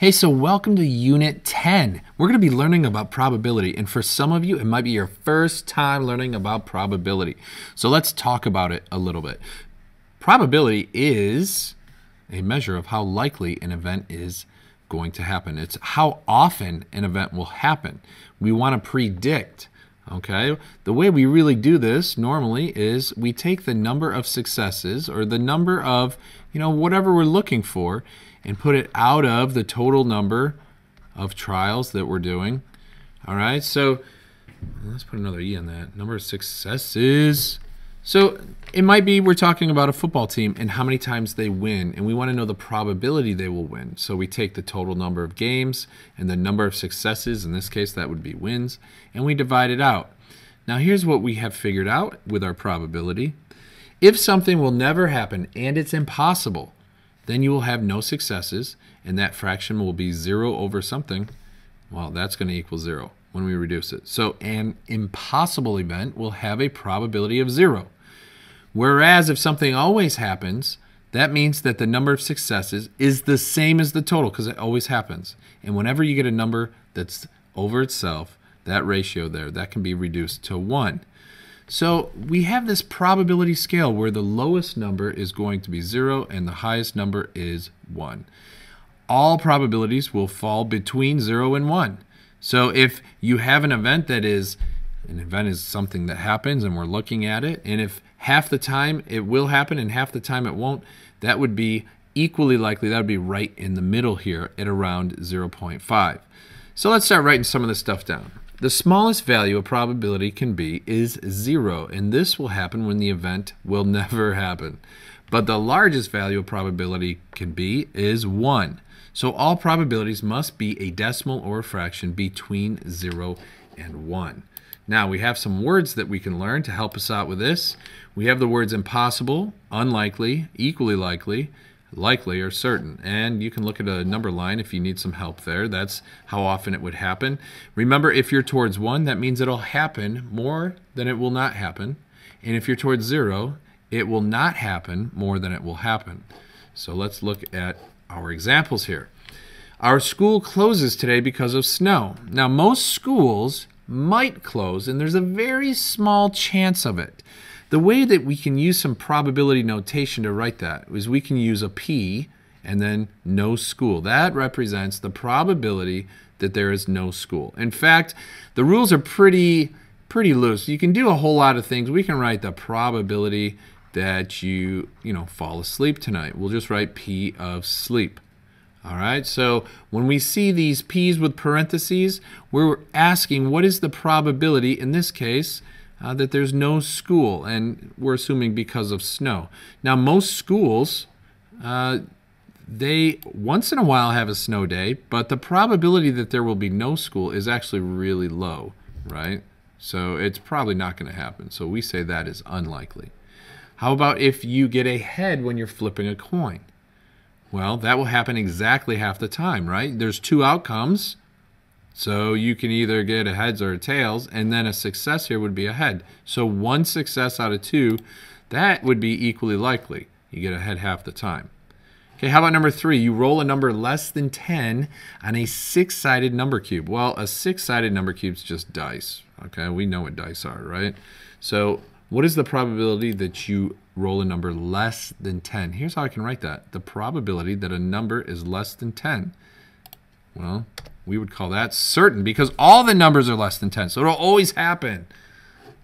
Hey, so welcome to Unit 10. We're going to be learning about probability, and for some of you, it might be your first time learning about probability. So let's talk about it a little bit. Probability is a measure of how likely an event is going to happen. It's how often an event will happen. We want to predict. Okay, the way we really do this normally is we take the number of successes or the number of, you know, whatever we're looking for and put it out of the total number of trials that we're doing. All right, so let's put another E on that. Number of successes. So it might be we're talking about a football team and how many times they win, and we want to know the probability they will win. So we take the total number of games and the number of successes, in this case that would be wins, and we divide it out. Now here's what we have figured out with our probability. If something will never happen and it's impossible, then you will have no successes, and that fraction will be 0 over something. Well, that's going to equal 0 when we reduce it. So an impossible event will have a probability of 0. Whereas if something always happens, that means that the number of successes is the same as the total because it always happens. And whenever you get a number that's over itself, that ratio there, that can be reduced to 1. So we have this probability scale where the lowest number is going to be 0 and the highest number is 1. All probabilities will fall between 0 and 1. So if you have an event that is, an event is something that happens and we're looking at it, and if half the time it will happen and half the time it won't, that would be equally likely, that would be right in the middle here at around 0.5. So let's start writing some of this stuff down. The smallest value a probability can be is zero, and this will happen when the event will never happen. But the largest value a probability can be is one. So all probabilities must be a decimal or a fraction between zero and one. Now we have some words that we can learn to help us out with this. We have the words impossible, unlikely, equally likely, likely or certain. And you can look at a number line if you need some help there. That's how often it would happen. Remember, if you're towards 1, that means it'll happen more than it will not happen. And if you're towards 0, it will not happen more than it will happen. So let's look at our examples here. Our school closes today because of snow. Now, most schools might close, and there's a very small chance of it. The way that we can use some probability notation to write that is we can use a P and then no school. That represents the probability that there is no school. In fact, the rules are pretty pretty loose. You can do a whole lot of things. We can write the probability that you, you know, fall asleep tonight. We'll just write P of sleep. All right, so when we see these P's with parentheses, we're asking what is the probability, in this case, uh, that there's no school, and we're assuming because of snow. Now, most schools, uh, they once in a while have a snow day, but the probability that there will be no school is actually really low, right? So it's probably not going to happen. So we say that is unlikely. How about if you get a head when you're flipping a coin? Well, that will happen exactly half the time, right? There's two outcomes. So you can either get a heads or a tails, and then a success here would be a head. So one success out of two, that would be equally likely. You get a head half the time. Okay, how about number three? You roll a number less than 10 on a six-sided number cube. Well, a six-sided number cube is just dice. Okay, we know what dice are, right? So what is the probability that you roll a number less than 10? Here's how I can write that. The probability that a number is less than 10. Well, we would call that certain because all the numbers are less than 10. So it'll always happen.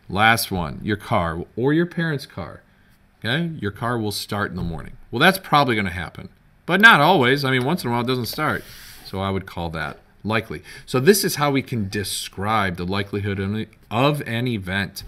Last one, your car or your parents' car. Okay? Your car will start in the morning. Well, that's probably going to happen, but not always. I mean, once in a while it doesn't start. So I would call that likely. So this is how we can describe the likelihood of an event,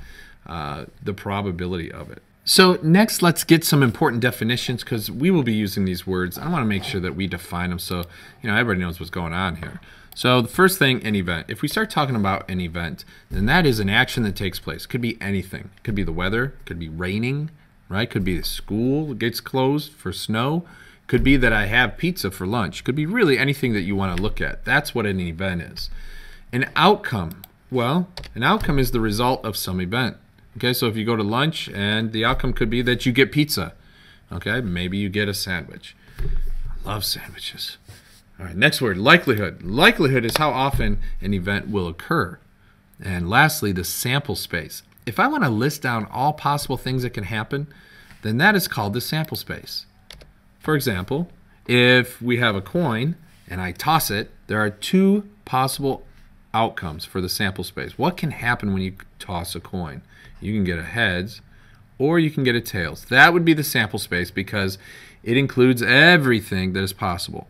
uh, the probability of it. So next, let's get some important definitions because we will be using these words. I want to make sure that we define them so you know everybody knows what's going on here. So the first thing, an event. If we start talking about an event, then that is an action that takes place. Could be anything. Could be the weather. Could be raining, right? Could be the school gets closed for snow. Could be that I have pizza for lunch. Could be really anything that you want to look at. That's what an event is. An outcome. Well, an outcome is the result of some event. Okay, so if you go to lunch and the outcome could be that you get pizza. Okay, maybe you get a sandwich. I love sandwiches. All right, next word, likelihood. Likelihood is how often an event will occur. And lastly, the sample space. If I want to list down all possible things that can happen, then that is called the sample space. For example, if we have a coin and I toss it, there are two possible outcomes for the sample space. What can happen when you toss a coin? You can get a heads or you can get a tails. That would be the sample space because it includes everything that is possible.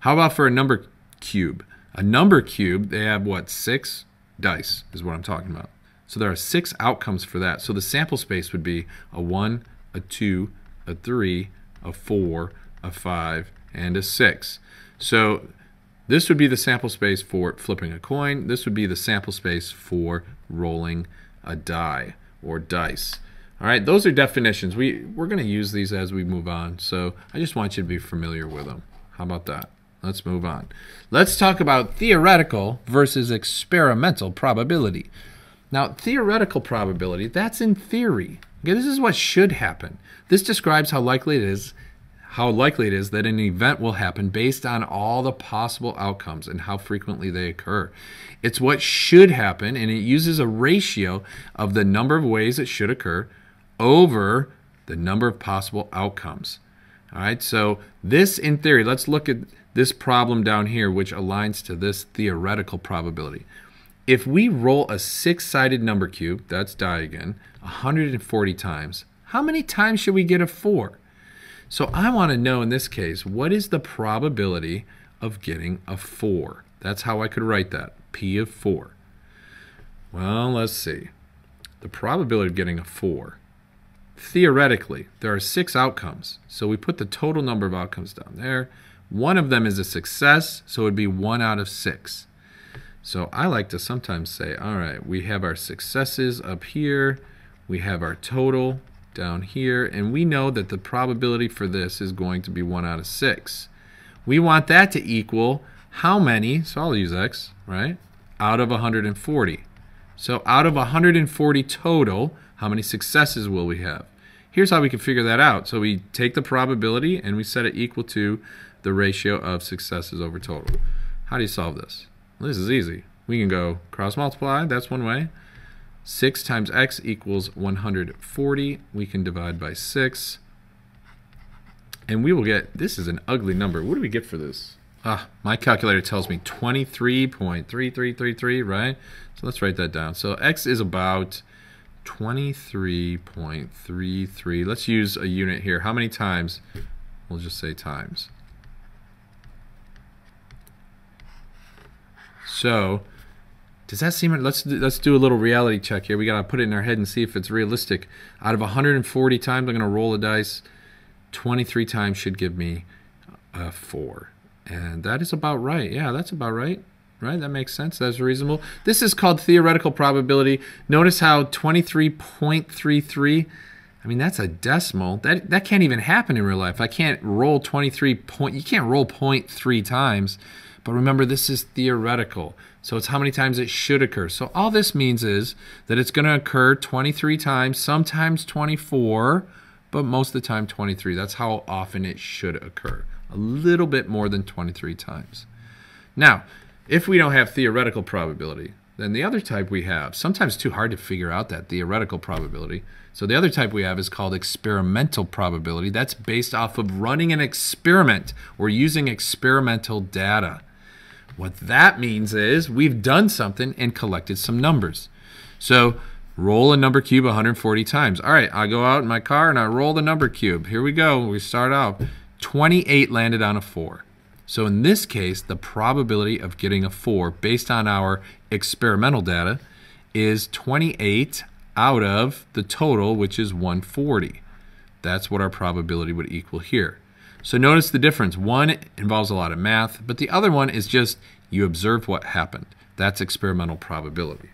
How about for a number cube? A number cube, they have what, six dice is what I'm talking about. So there are six outcomes for that. So the sample space would be a one, a two, a three, a four, a five, and a six. So this would be the sample space for flipping a coin. This would be the sample space for rolling a die or dice. All right, those are definitions. We, we're going to use these as we move on, so I just want you to be familiar with them. How about that? Let's move on. Let's talk about theoretical versus experimental probability. Now, theoretical probability, that's in theory. Okay, this is what should happen. This describes how likely it is how likely it is that an event will happen based on all the possible outcomes and how frequently they occur. It's what should happen, and it uses a ratio of the number of ways it should occur over the number of possible outcomes. All right, so this in theory, let's look at this problem down here, which aligns to this theoretical probability. If we roll a six-sided number cube, that's die again, 140 times, how many times should we get a four? So I want to know in this case, what is the probability of getting a four? That's how I could write that, P of four. Well, let's see. The probability of getting a four theoretically, there are six outcomes. So we put the total number of outcomes down there. One of them is a success, so it would be one out of six. So I like to sometimes say, all right, we have our successes up here, we have our total down here, and we know that the probability for this is going to be one out of six. We want that to equal how many, so I'll use x, right, out of 140. So out of 140 total, how many successes will we have? Here's how we can figure that out. So we take the probability and we set it equal to the ratio of successes over total. How do you solve this? This is easy. We can go cross multiply, that's one way. 6 times x equals 140. We can divide by 6. And we will get, this is an ugly number. What do we get for this? Ah, my calculator tells me 23.3333, right? So let's write that down. So x is about 23.33. Let's use a unit here. How many times? We'll just say times. So, does that seem let's let's do a little reality check here. We got to put it in our head and see if it's realistic. Out of 140 times I'm going to roll a dice. 23 times should give me a 4. And that is about right. Yeah, that's about right right? That makes sense. That's reasonable. This is called theoretical probability. Notice how 23.33, I mean, that's a decimal. That, that can't even happen in real life. I can't roll 23 point, you can't roll 0.3 times. But remember, this is theoretical. So it's how many times it should occur. So all this means is that it's going to occur 23 times, sometimes 24, but most of the time 23. That's how often it should occur. A little bit more than 23 times. Now, if we don't have theoretical probability, then the other type we have, sometimes too hard to figure out that theoretical probability. So the other type we have is called experimental probability. That's based off of running an experiment or using experimental data. What that means is we've done something and collected some numbers. So roll a number cube 140 times. All right, I go out in my car and I roll the number cube. Here we go. We start out. 28 landed on a 4. So in this case, the probability of getting a 4 based on our experimental data is 28 out of the total, which is 140. That's what our probability would equal here. So notice the difference. One involves a lot of math, but the other one is just you observe what happened. That's experimental probability.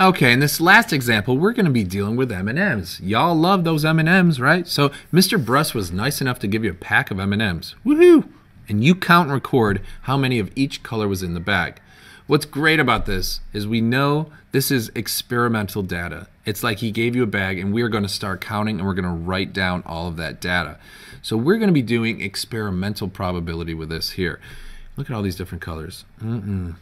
Okay, in this last example, we're going to be dealing with M&Ms. Y'all love those M&Ms, right? So Mr. Bruss was nice enough to give you a pack of M&Ms. Woohoo! and you count and record how many of each color was in the bag. What's great about this is we know this is experimental data. It's like he gave you a bag and we're going to start counting and we're going to write down all of that data. So we're going to be doing experimental probability with this here. Look at all these different colors. Mm-mm.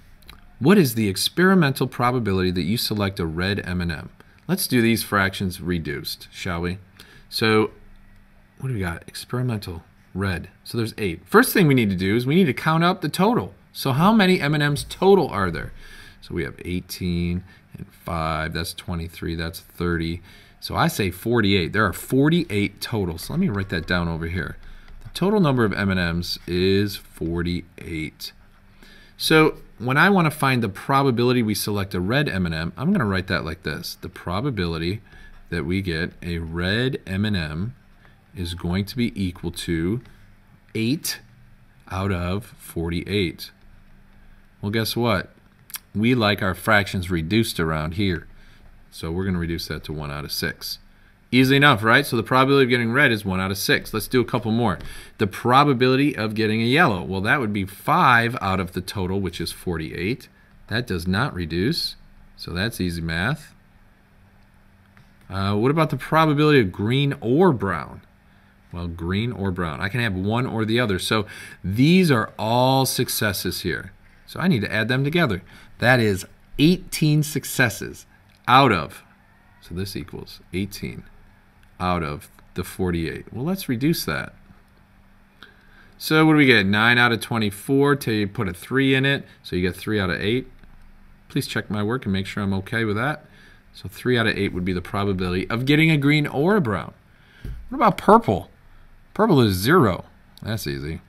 What is the experimental probability that you select a red M&M? Let's do these fractions reduced, shall we? So what do we got? Experimental, red. So there's eight. First thing we need to do is we need to count up the total. So how many M&Ms total are there? So we have 18 and 5, that's 23, that's 30. So I say 48. There are 48 total. So let me write that down over here. The total number of M&Ms is 48. So when I want to find the probability we select a red M&M, I'm going to write that like this. The probability that we get a red M&M is going to be equal to 8 out of 48. Well, guess what? We like our fractions reduced around here. So we're going to reduce that to 1 out of 6. Easy enough, right? So the probability of getting red is 1 out of 6. Let's do a couple more. The probability of getting a yellow. Well, that would be 5 out of the total, which is 48. That does not reduce. So that's easy math. Uh, what about the probability of green or brown? Well, green or brown. I can have one or the other. So these are all successes here. So I need to add them together. That is 18 successes out of, so this equals 18 out of the 48. Well, let's reduce that. So what do we get? 9 out of 24 till you put a 3 in it. So you get 3 out of 8. Please check my work and make sure I'm okay with that. So 3 out of 8 would be the probability of getting a green or a brown. What about purple? Purple is 0. That's easy.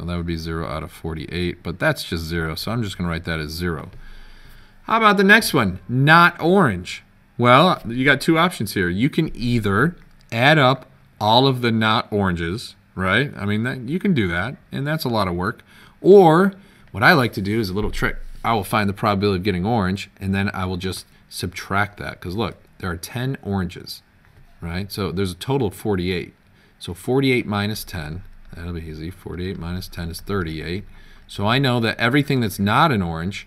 So that would be 0 out of 48. But that's just 0. So I'm just going to write that as 0. How about the next one? Not orange. Well, you got two options here. You can either add up all of the not oranges, right? I mean, that, you can do that, and that's a lot of work. Or what I like to do is a little trick. I will find the probability of getting orange, and then I will just subtract that. Because look, there are 10 oranges, right? So there's a total of 48. So 48 minus 10, that'll be easy. 48 minus 10 is 38. So I know that everything that's not an orange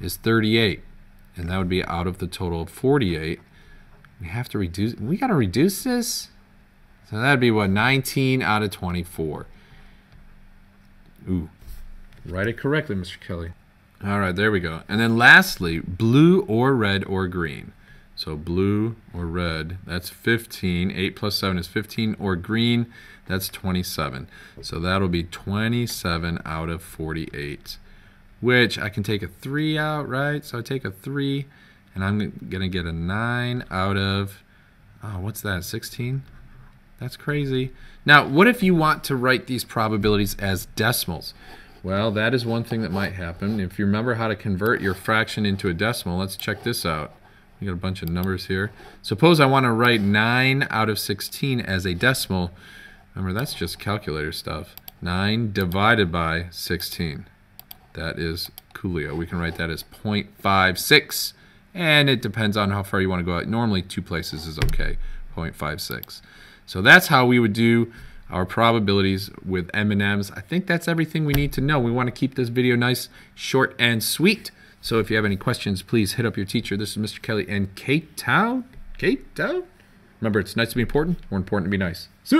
is 38. And that would be out of the total of 48. We have to reduce, we got to reduce this? So that'd be what, 19 out of 24. Ooh, write it correctly, Mr. Kelly. All right, there we go. And then lastly, blue or red or green. So blue or red, that's 15. 8 plus 7 is 15. Or green, that's 27. So that'll be 27 out of 48 which I can take a 3 out, right? So I take a 3, and I'm going to get a 9 out of, oh, what's that, 16? That's crazy. Now, what if you want to write these probabilities as decimals? Well, that is one thing that might happen. If you remember how to convert your fraction into a decimal, let's check this out. We got a bunch of numbers here. Suppose I want to write 9 out of 16 as a decimal. Remember, that's just calculator stuff. 9 divided by 16. That is Coolio. We can write that as 0.56, and it depends on how far you want to go out. Normally, two places is okay, 0.56. So that's how we would do our probabilities with M&Ms. I think that's everything we need to know. We want to keep this video nice, short, and sweet. So if you have any questions, please hit up your teacher. This is Mr. Kelly and Kate Tao. Kate Tao? Remember, it's nice to be important, more important to be nice. See